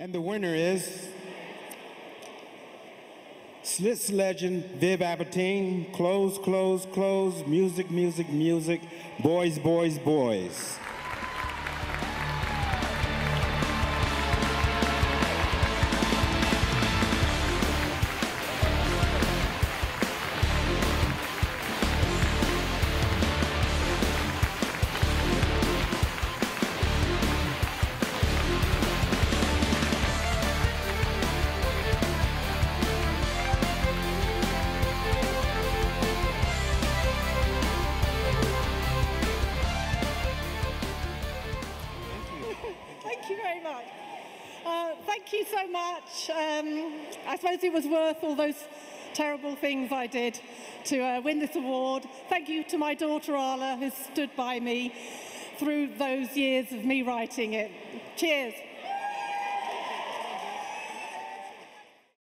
And the winner is Slits legend Viv Albertine. Clothes, clothes, clothes. Music, music, music. Boys, boys, boys. You very much. Uh, thank you so much. Um, I suppose it was worth all those terrible things I did to uh, win this award. Thank you to my daughter Arla, who stood by me through those years of me writing it. Cheers.